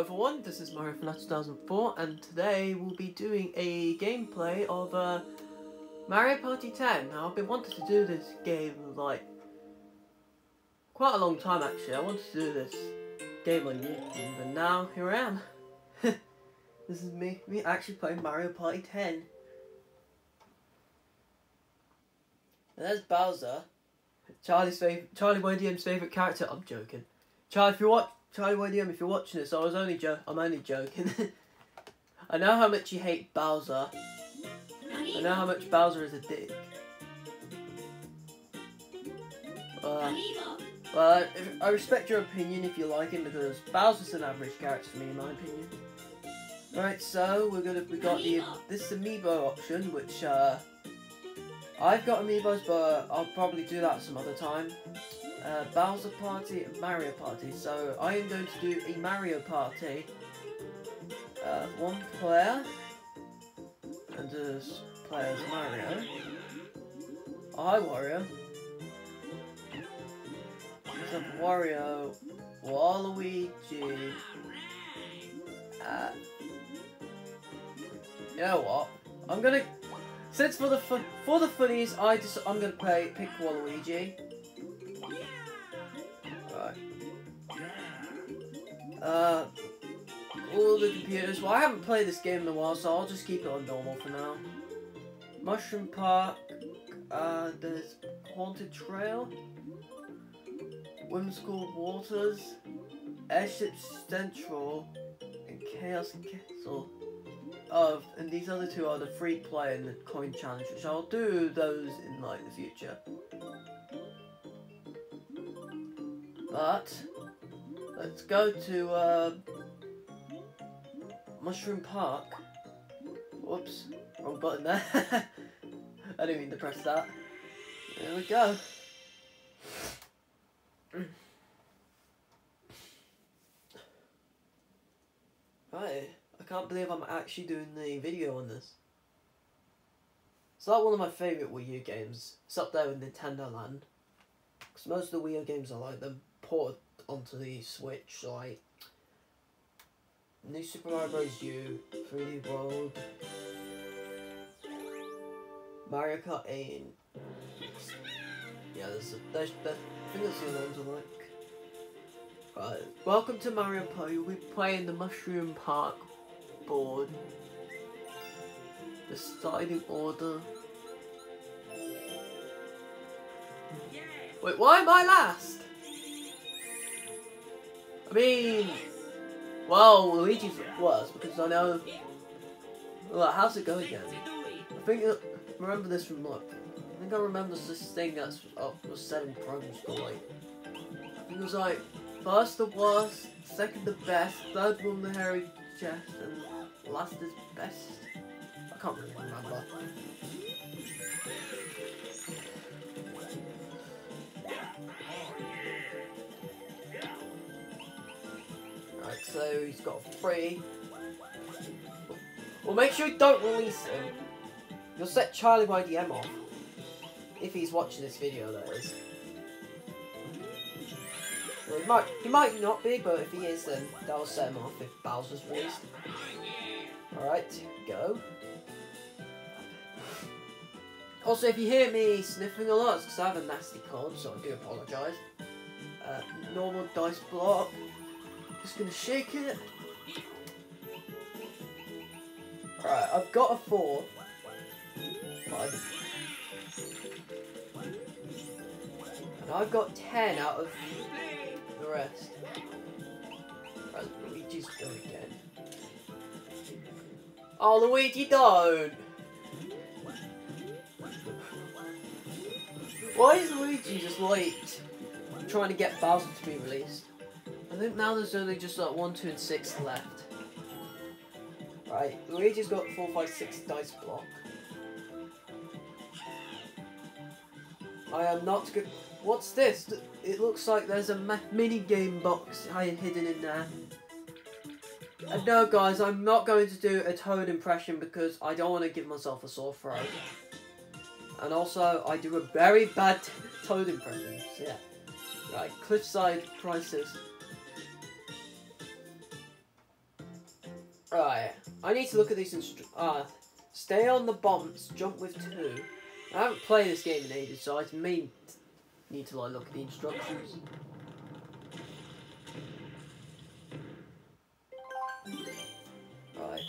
everyone, this is Mariofanatic2004 and today we'll be doing a gameplay of uh, Mario Party 10. Now I've been wanting to do this game like quite a long time actually. I wanted to do this game on YouTube and now here I am. this is me, me actually playing Mario Party 10. And there's Bowser, Charlie's favorite, Charlie YDM's favorite character. I'm joking. Charlie, if you watch Charlie YDM, if you're watching this, I was only jo I'm only joking. I know how much you hate Bowser. I know how much Bowser is a dick. Uh, well, I respect your opinion if you like him because Bowser's an average character for me, in my opinion. Right, so we're gonna we got the this amiibo option, which uh, I've got amiibos, but I'll probably do that some other time uh, Bowser Party and Mario Party. So I am going to do a Mario Party. Uh, one player, and just play as Mario. Hi Wario. A Wario, Waluigi. Uh, you know what? I'm gonna since for the for the funnies, I just I'm gonna play pick Waluigi. Uh, all the computers. Well, I haven't played this game in a while, so I'll just keep it on normal for now. Mushroom Park. Uh, there's Haunted Trail. Whimsical Waters. Airship Central. And Chaos Castle. Oh, and these other two are the free play and the coin challenge, which I'll do those in like the future. But Let's go to uh, Mushroom Park. Whoops, wrong button there. I didn't mean to press that. There we go. Right, I can't believe I'm actually doing the video on this. It's like one of my favourite Wii U games. It's up there with Nintendo Land. Because most of the Wii U games are like them ported onto the Switch, like New Super Mario Bros. U, 3D World, Mario Kart 8. Yeah, there's, a, there's, there's I think that's the other ones I like. Right, welcome to Mario Party. We're playing the Mushroom Park board. The starting order. Wait, why am I last? I mean, well, Luigi's was because I know. Well, how's it go again? I think uh, remember this from look. I think I remember this thing that's up oh, was seven promos going. I think it was like first the worst, second the best, third one the hairy chest, and last is best. I can't really remember. So he's got three. Well, make sure you don't release him. You'll set Charlie YDM off. If he's watching this video, that is. Well, he might, he might not be, but if he is, then that'll set him off if Bowser's released. Alright, go. Also, if you hear me sniffing a lot, it's because I have a nasty cold, so I do apologise. Uh, normal dice block. Just gonna shake it. Alright, I've got a four. Five. And I've got ten out of the rest. Right, Luigi's go again. Oh, Luigi, don't! Why is Luigi just like trying to get Bowser to be released? I think now there's only just like 1, 2, and 6 left. Right, Luigi's got 4, 5, 6 dice block. I am not good. What's this? It looks like there's a mini game box hidden in there. And no guys, I'm not going to do a Toad impression because I don't want to give myself a sore throat. And also, I do a very bad Toad impression, so yeah. Right, Cliffside Crisis. Right. I need to look at these instru- uh, stay on the bombs, jump with two. I haven't played this game in ages, so I may need to like look at the instructions. Right.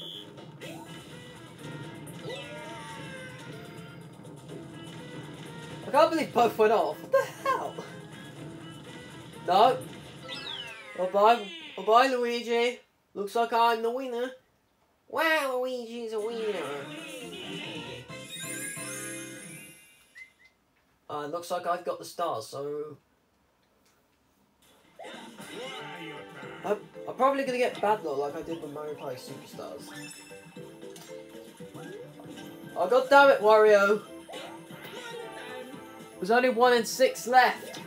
I can't believe both went off. What the hell? No. Oh bye, oh bye Luigi. Looks like I'm the winner. Wow, Luigi's a winner. Uh, looks like I've got the stars, so... I'm, I'm probably gonna get bad luck like I did with Mario Party Superstars. Oh god damn it, Wario! There's only one in six left!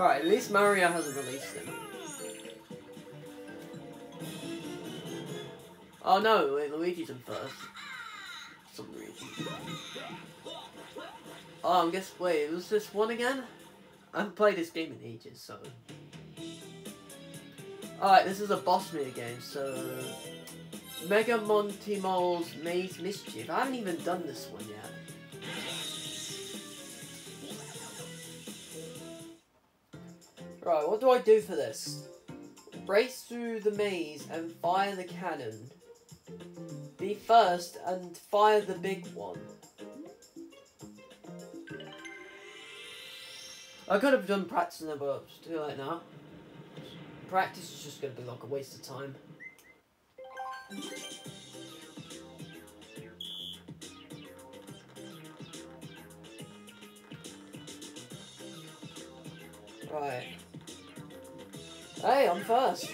Alright, at least Mario hasn't released them. Oh no, wait, Luigi's in first. Some Luigi. Oh, I'm guess. Wait, was this one again? I haven't played this game in ages, so. Alright, this is a boss mini game, so. Mega Monty Mole's Maze Mischief. I haven't even done this one yet. Right, what do I do for this? Race through the maze and fire the cannon. Be first and fire the big one. I could have done practice in the but it's too late now. Practice is just going to be like a waste of time. Right. Hey, I'm first.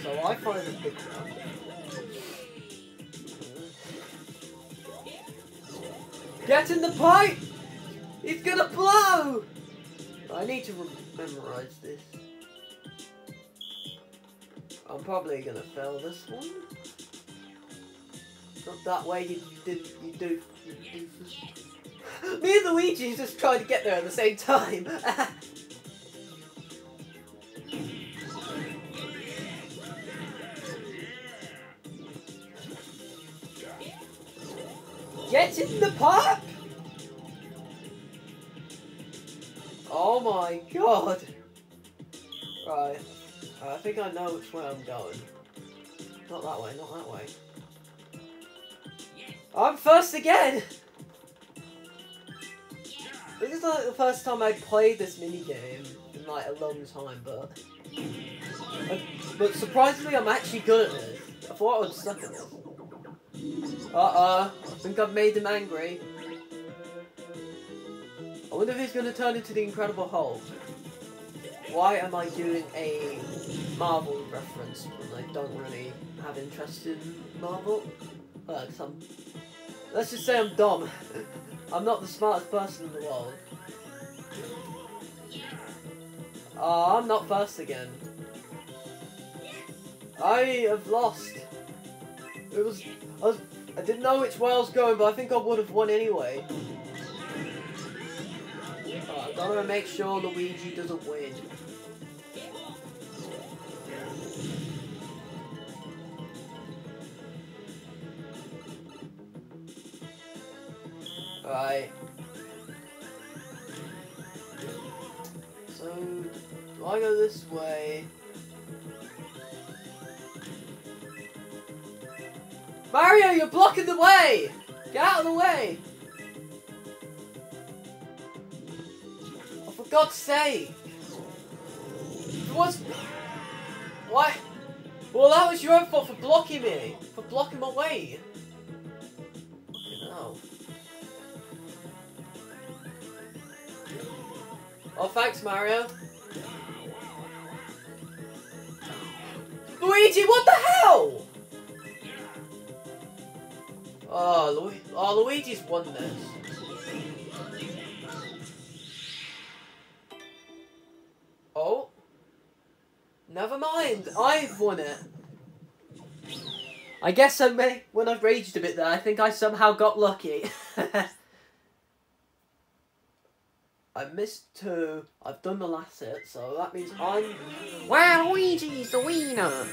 So I find a one. Get in the pipe! It's gonna blow! I need to memorize this. I'm probably gonna fail this one. Not that way you you do you do Me and Luigi just trying to get there at the same time. Get in the park! Oh my god! Right. I think I know which way I'm going. Not that way, not that way. I'm first again! This is like the first time I've played this minigame in like a long time, but... But surprisingly, I'm actually good at this. I thought I was suck at this. Uh-uh. I think I've made him angry. I wonder if he's going to turn into the Incredible Hulk. Why am I doing a Marvel reference when I don't really have interest in Marvel? Uh, some... Let's just say I'm dumb. I'm not the smartest person in the world. Oh, I'm not first again. I have lost. It was I was I didn't know which way I was going, but I think I would have won anyway. Uh, I gotta make sure Luigi doesn't win. Right. So, do I go this way? Mario, you're blocking the way! Get out of the way! Oh, for God's sake! What's... What? Well, that was your fault for blocking me! For blocking my way! Oh, thanks, Mario. Luigi, what the hell? Oh, Lu oh, Luigi's won this. Oh. Never mind, I've won it. I guess I may, when I've raged a bit there, I think I somehow got lucky. I missed two. I've done the last hit, so that means I'm. Wow, Luigi's the winner!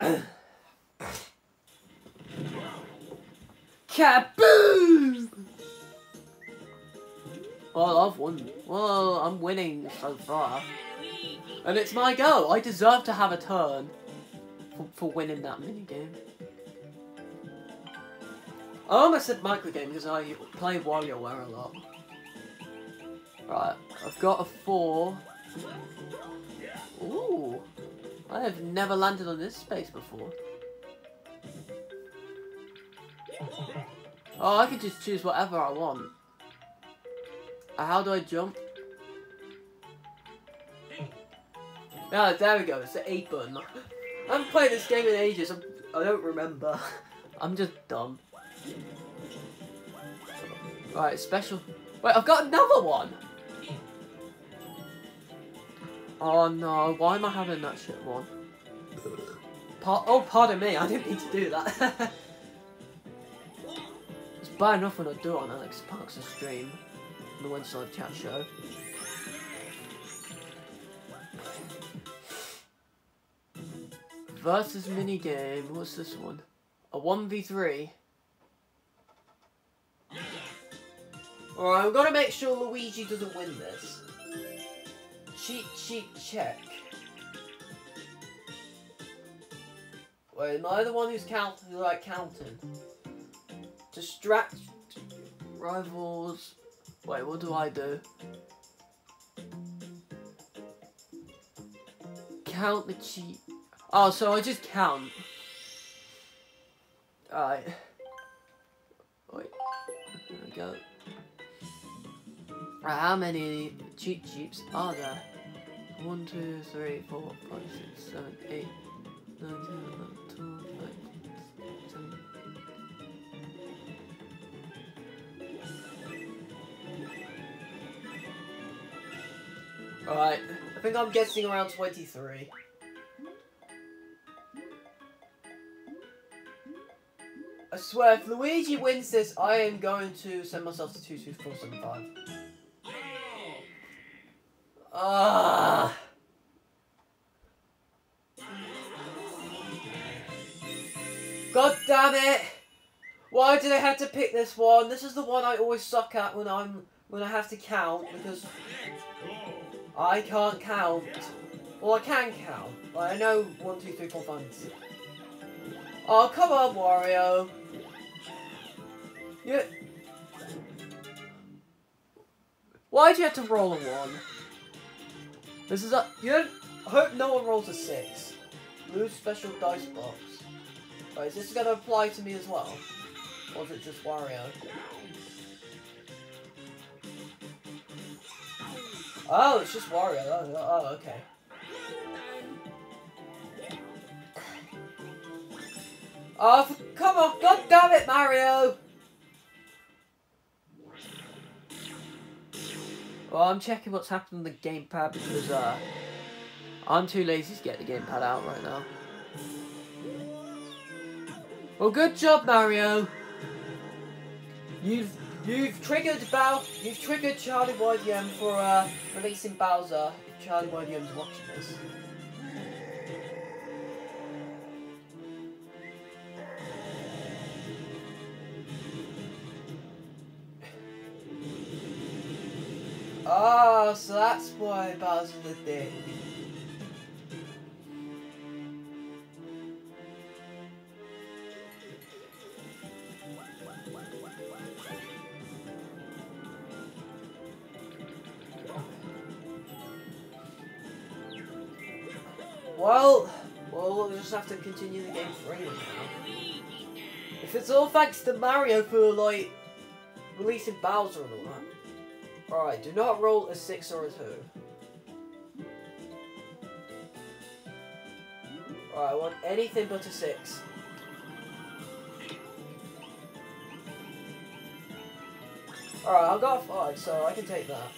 Kaboom! Well, I've won. Well, I'm winning so far. And it's my go. I deserve to have a turn for, for winning that minigame. I almost said microgame because I play WarioWare a lot. Right, I've got a four. Ooh, I have never landed on this space before. Oh, I can just choose whatever I want. How do I jump? Ah, there we go. It's the A button. I haven't played this game in ages. I'm, I do not remember. I'm just dumb. Right, special. Wait, I've got another one. Oh no, why am I having that shit one? Pa oh, pardon me, I didn't mean to do that. it's bad enough when I do it on Alex Parks' stream, the One Side Chat show. Versus minigame, what's this one? A 1v3? Alright, I'm gonna make sure Luigi doesn't win this. Cheat, cheat, check. Wait, am I the one who's counting, like, counting? Distract rivals. Wait, what do I do? Count the cheat. Oh, so I just count. Alright. Wait. There we go. Right, how many Cheep Cheeps are there? 1, 2, 3, 4, 5, 6, 7, 8, 9, 10, 11, 12, 13, 17. Alright, I think I'm guessing around 23. I swear, if Luigi wins this, I am going to send myself to 22475. Ah. God damn it! Why did I have to pick this one? This is the one I always suck at when I'm when I have to count because I can't count. Well, I can count. Like, I know one, two, three, four, five, six. Oh, come on, Wario. You... Why'd you have to roll a one? This is a. You don't. I hope no one rolls a six. Lose special dice box. Right, is this gonna apply to me as well? Or is it just Wario? Oh, it's just Wario. Oh, oh okay. Oh, come on! God damn it, Mario! Well, I'm checking what's happened on the gamepad because uh, I'm too lazy to get the gamepad out right now. Well, good job, Mario. You've you've triggered Bow you've triggered Charlie YDM for uh, releasing Bowser. Charlie YDM's watching this. Oh, so that's why Bowser the dick. Well, well, we'll just have to continue the game free now. If it's all thanks to Mario for, like, releasing Bowser and all that. Alright, do not roll a 6 or a 2. Alright, I want anything but a 6. Alright, I've got a 5, so I can take that.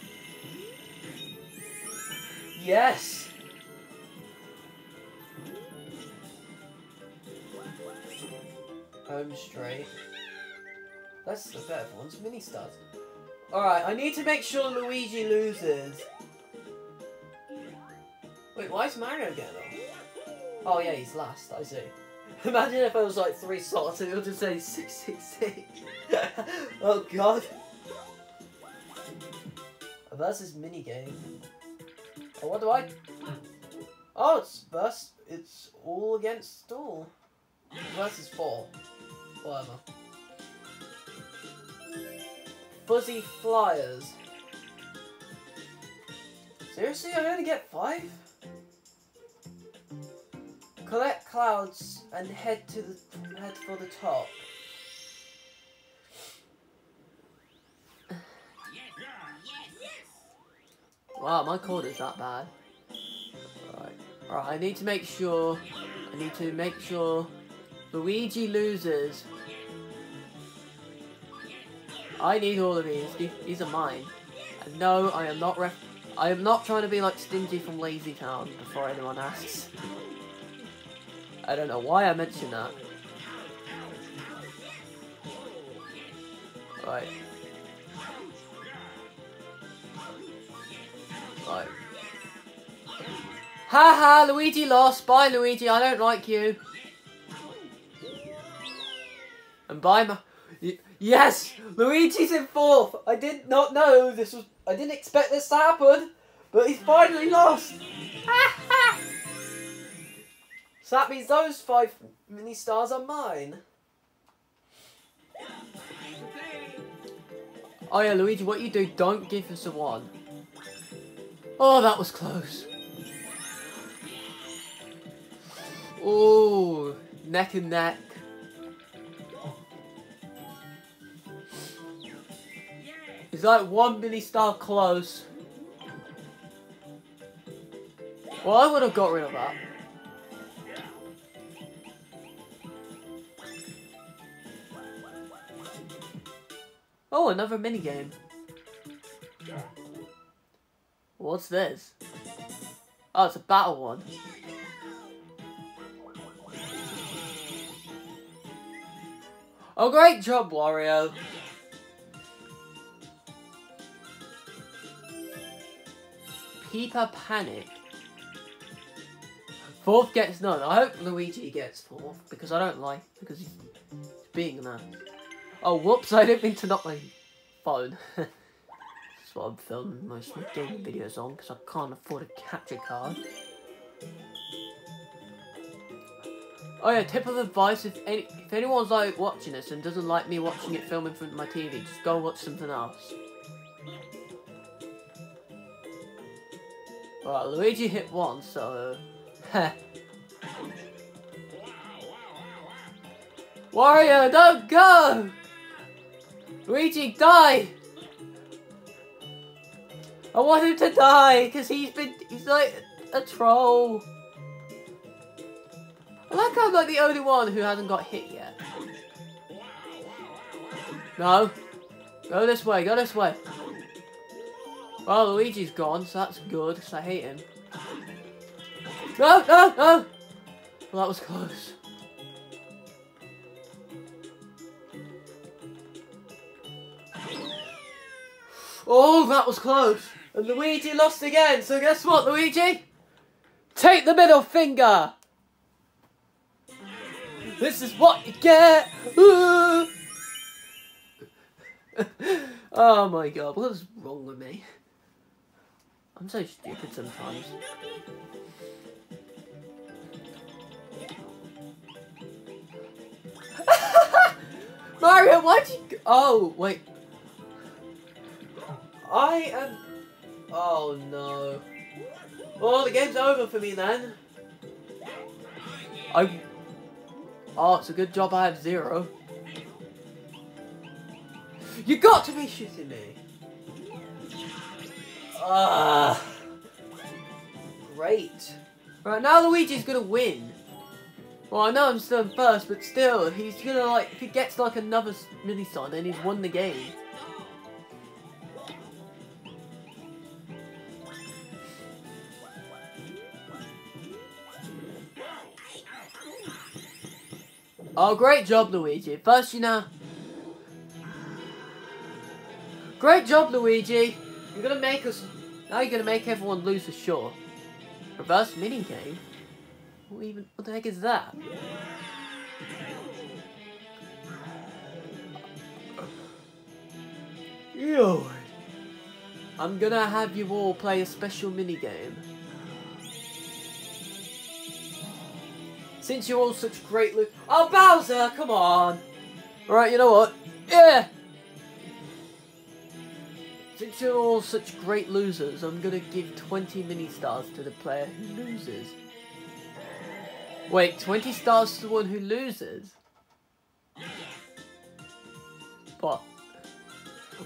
Yes! Home straight. That's the better ones. Mini stars. Alright, I need to make sure Luigi loses. Wait, why is Mario getting on? Oh yeah, he's last, I see. Imagine if it was like three slots and it would just say 666. oh god. Versus minigame. Oh, what do I... Oh, it's versus... It's all against all. Versus four. Whatever. Fuzzy Flyers. Seriously, I only get five? Collect clouds and head to the head for the top. Wow, my cord is that bad. Alright. Alright, I need to make sure I need to make sure Luigi loses. I need all of these. These are mine. And no, I am not ref I am not trying to be like Stingy from LazyTown before anyone asks. I don't know why I mentioned that. Right. Right. Haha, -ha, Luigi lost. Bye, Luigi. I don't like you. And bye, my... Yes! Luigi's in fourth! I did not know this was... I didn't expect this to happen, but he's finally lost! so that means those five mini stars are mine. Oh yeah, Luigi, what you do, don't give us a one. Oh, that was close. Oh, neck and neck. It's like one mini star close. Well, I would have got rid of that. Oh, another mini game. What's this? Oh, it's a battle one. Oh, great job, Wario. Peeper Panic. Fourth gets none. I hope Luigi gets fourth because I don't like because he's being a man. Oh, whoops! I didn't mean to knock my phone. That's what I'm filming most of my gaming videos on because I can't afford a capture card. Oh yeah, tip of advice, if any, if anyone's like watching this and doesn't like me watching it film in front of my TV, just go watch something else. Right, Luigi hit one, so... Uh, Wario, don't go! Luigi, die! I want him to die, because he's been... He's like a troll. I like how I'm like the only one who hasn't got hit yet. No. Go this way, go this way. Well, Luigi's gone, so that's good, because I hate him. No, no, no! Well, that was close. Oh, that was close. And Luigi lost again, so guess what, Luigi? Take the middle finger! This is what you get! oh my god, what is wrong with me? I'm so stupid sometimes. Mario, why'd you... go? Oh, wait. I am... Oh, no. Oh, the game's over for me then. I... Oh, it's a good job I have zero. You got to be shitting me. Ah. Great. Right, now Luigi's gonna win. Well, I know I'm still in first, but still, he's gonna, like, if he gets, like, another mini-son, then he's won the game. Oh, great job, Luigi. First, you know... Great job, Luigi. You're gonna make us. Now you're gonna make everyone lose for sure. Reverse mini game. What even? What the heck is that? Yo. I'm gonna have you all play a special mini game. Since you're all such great lo- Oh, Bowser, come on! Alright, you know what? Yeah! Since you're all such great losers, I'm gonna give 20 mini stars to the player who loses. Wait, 20 stars to the one who loses? But...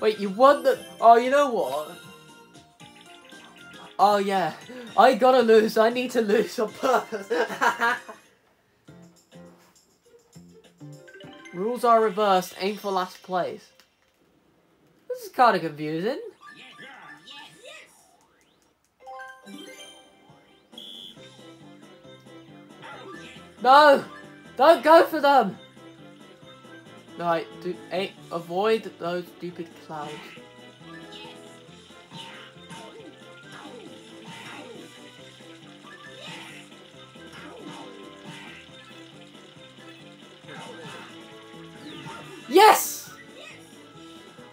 Wait, you won the... Oh, you know what? Oh, yeah. I gotta lose. I need to lose on purpose. Rules are reversed. Aim for last place. This is kind of confusing. No! Don't go for them! Right, do, avoid those stupid clouds. Yes!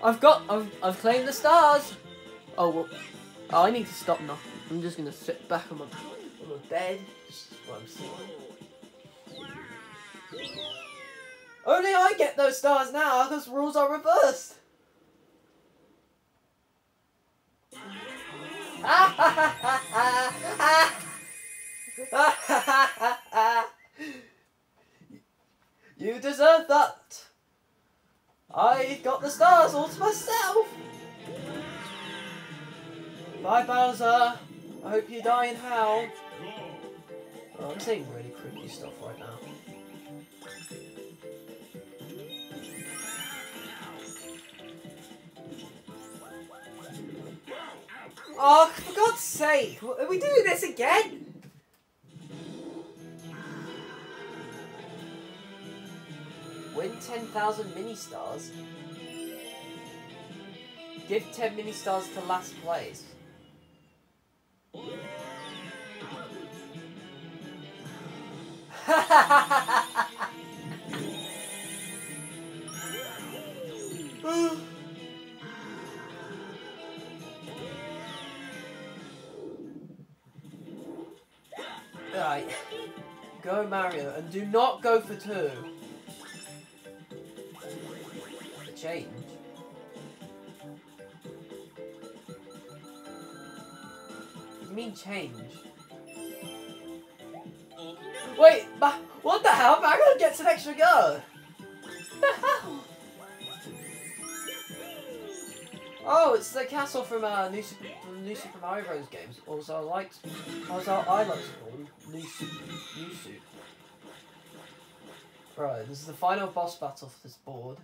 I've got, I've, I've claimed the stars. Oh, well, oh, I need to stop now. I'm just gonna sit back on my, on my bed. Only I get those stars now, because rules are reversed. you deserve that. I got the stars all to myself. Bye, Bowser. I hope you die in hell. Oh, I'm saying really creepy stuff right now. Oh, for God's sake! Are we doing this again? 10,000 mini stars. Give 10 mini stars to last place. Right. Go Mario and do not go for two. Change. You mean change? Wait, what the hell? Mario gets an extra go. The hell? Oh, it's the castle from uh, New Super, New Super Mario Bros. games. Also, I liked, also I like to call them New Super, New Super. Right, this is the final boss battle for this board.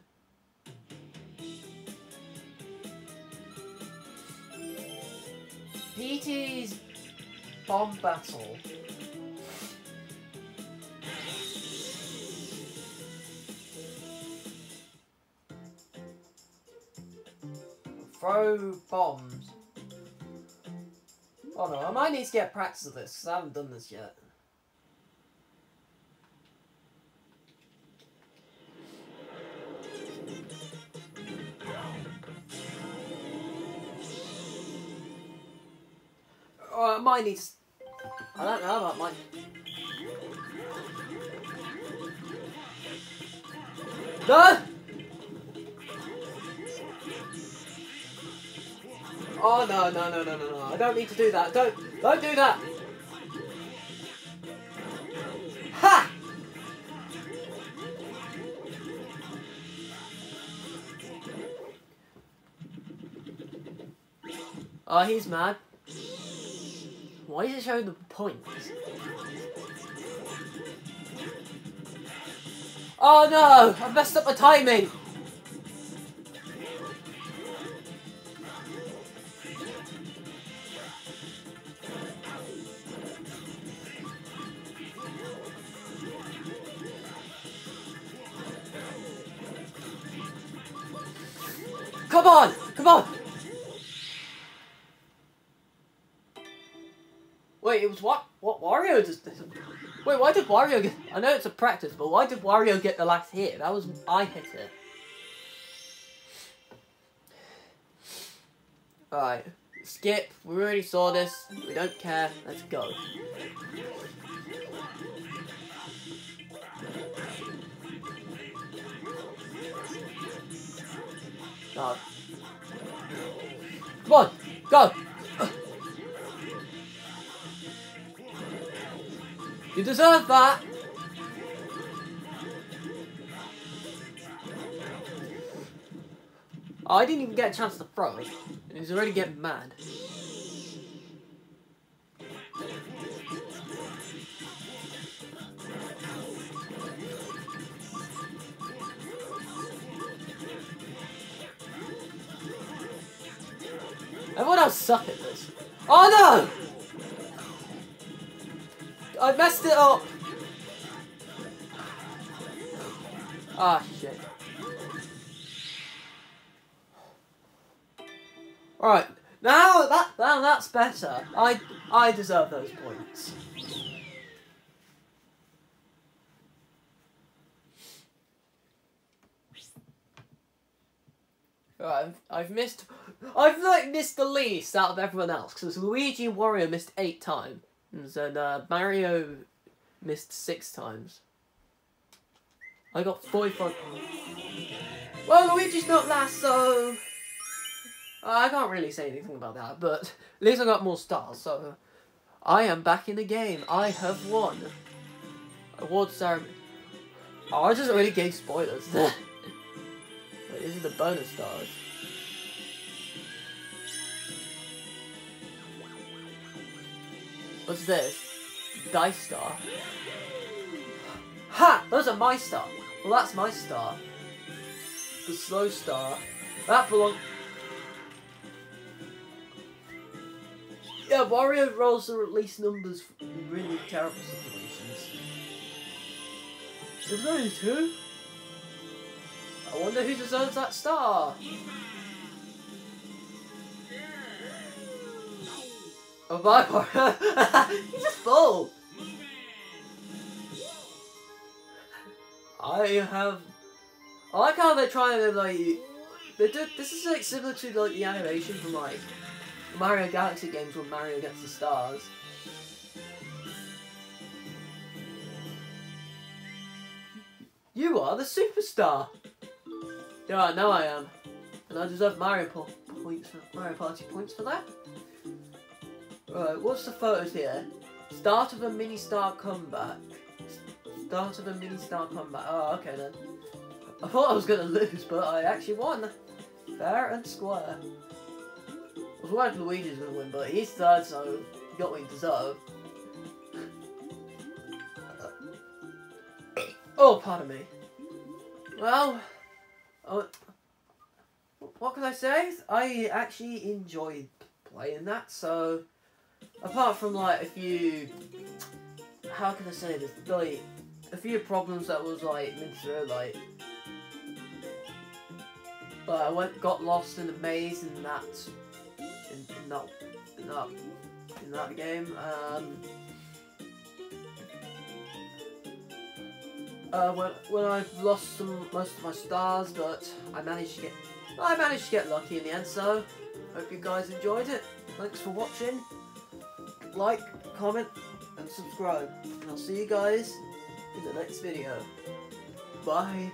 Petey's bomb battle. Throw bombs. Oh no, I might need to get practice of this because I haven't done this yet. Oh, I need. I don't know about mine. No! Oh no no no no no no! I don't need to do that. Don't don't do that. Ha! Oh, he's mad. Why is it showing the points? Oh no! I messed up my timing! Wait, what? What Wario did? Wait, why did Wario get? I know it's a practice, but why did Wario get the last hit? That was I hit it. Alright, skip. We already saw this. We don't care. Let's go. Come on, go. You deserve that. Oh, I didn't even get a chance to throw. And he's already getting mad. Everyone else suck at this. Oh no! I messed it up! Ah, shit. Alright, now that now that's better. I I deserve those points. Right, I've, I've missed, I've like missed the least out of everyone else because Luigi and Wario missed eight times, and uh, Mario missed six times. I got forty-five points. Well, Luigi's not last, so I can't really say anything about that. But at least I got more stars, so I am back in the game. I have won. Award ceremony. Oh, I just already gave spoilers. Wait, this is the bonus stars. What's this? Dice star. Ha! Those are my star. Well, that's my star. The slow star. That belongs... Yeah, Wario rolls the least numbers in really terrible situations. There's only two. I wonder who deserves that star. Oh, bye, Wario. He's just full. I have. I like how they're trying to like. They do. This is like similar to like the animation from like Mario Galaxy games when Mario gets the stars. You are the superstar. Yeah, I know I am. And I deserve Mario po points for Mario Party points for that. Right, what's the photos here? Start of a mini star comeback. Start of a mini star comeback. Oh, okay then. I thought I was gonna lose, but I actually won. Fair and square. I was worried Luigi was gonna win, but he's third, so he got what he deserved. Oh, pardon me. Well, oh, what can I say? I actually enjoyed playing that, so apart from like a few, how can I say this? Like a few problems that was like been through, like, but I went got lost in the maze in that in, in that in that in that game. Um, uh, when, when I've lost some most of my stars, but I managed to get I managed to get lucky in the end. So hope you guys enjoyed it. Thanks for watching. Like, comment, and subscribe. And I'll see you guys in the next video. Bye.